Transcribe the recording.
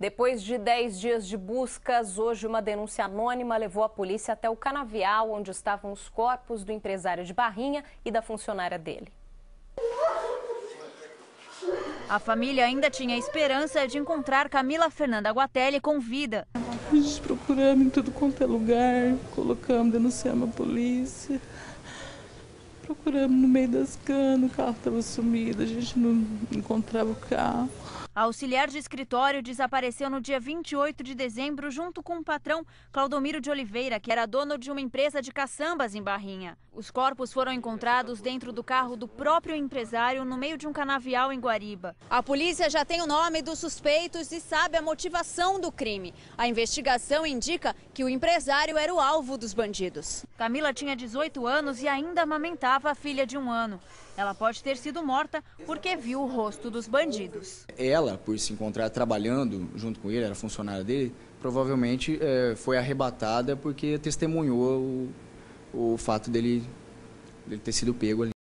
Depois de 10 dias de buscas, hoje uma denúncia anônima levou a polícia até o canavial onde estavam os corpos do empresário de Barrinha e da funcionária dele. A família ainda tinha esperança de encontrar Camila Fernanda Guatelli com vida. A gente procuramos em tudo quanto é lugar, colocamos, denunciamos a polícia. Procuramos no meio das canas, o carro estava sumido, a gente não encontrava o carro. A auxiliar de escritório desapareceu no dia 28 de dezembro junto com o patrão Claudomiro de Oliveira, que era dono de uma empresa de caçambas em Barrinha. Os corpos foram encontrados dentro do carro do próprio empresário no meio de um canavial em Guariba. A polícia já tem o nome dos suspeitos e sabe a motivação do crime. A investigação indica que o empresário era o alvo dos bandidos. Camila tinha 18 anos e ainda amamentava a filha de um ano. Ela pode ter sido morta porque viu o rosto dos bandidos. Ela, por se encontrar trabalhando junto com ele, era funcionária dele, provavelmente é, foi arrebatada porque testemunhou o, o fato dele, dele ter sido pego ali.